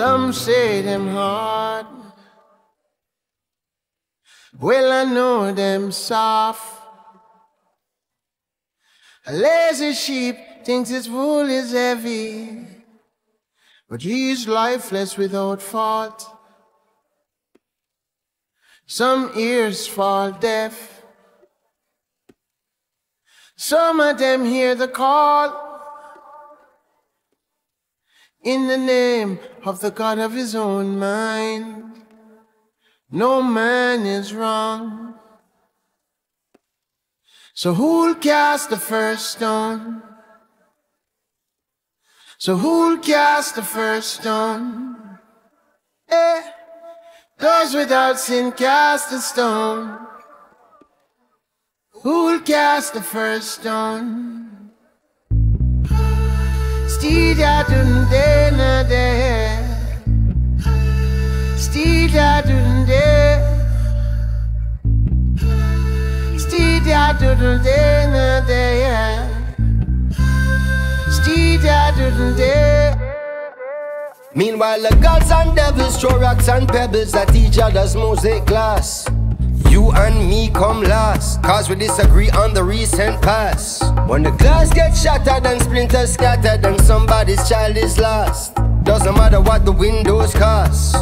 Some say them hard. Well, I know them soft. A lazy sheep thinks its wool is heavy, but he's lifeless without fault. Some ears fall deaf. Some of them hear the call in the name of the God of his own mind. No man is wrong. So who'll cast the first stone? So who'll cast the first stone? Eh, those without sin cast a stone. Who'll cast the first stone? Stida dunde na de Stida dunde Stida dunde na de Stida dunde Meanwhile, the gods and devils throw rocks and pebbles at each other's music class. You and me come last, cause we disagree on the recent past. When the glass gets shattered and splinters scattered, and somebody's child is lost. Doesn't matter what the windows cost,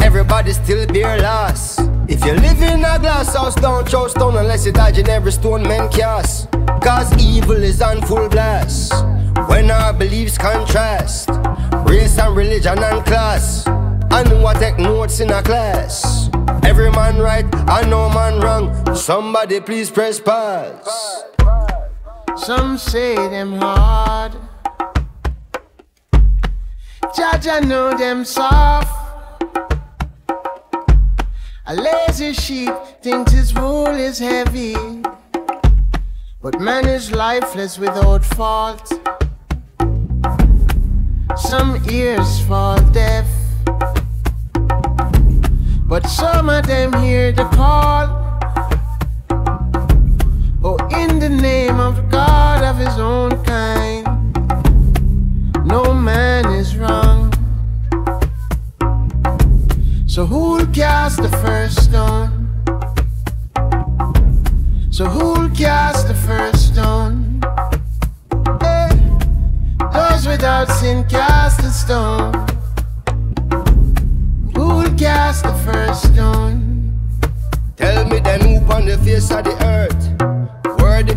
everybody still bear loss. If you live in a glass house, don't throw stone unless you dodge in every stone men cast. Cause evil is on full blast. When our beliefs contrast, race and religion and class. I know I take notes in a class. Every man right, I know man wrong. Somebody please press pause. Some say them hard. Judge, I know them soft. A lazy sheep thinks his wool is heavy. But man is lifeless without fault. Some ears fall deaf. Some of them hear the call. Oh, in the name of God of his own kind. No man is wrong. So who'll cast the first stone? So who'll cast the first stone? Hey, those without sin cast a stone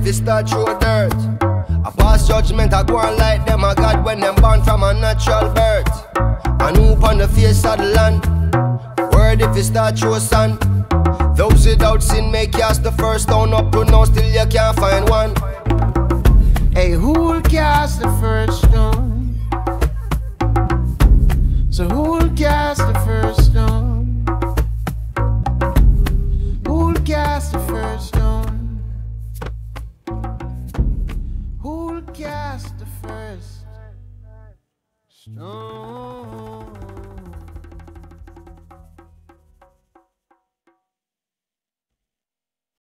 you start through dirt. I pass judgment, I go on like them, I God when them born from a natural birth. I who on the face of the land. Word if you start through sun. Those without sin may cast the first stone up to now, still you can't find one. Hey, who'll cast the first stone? So who'll cast Oh.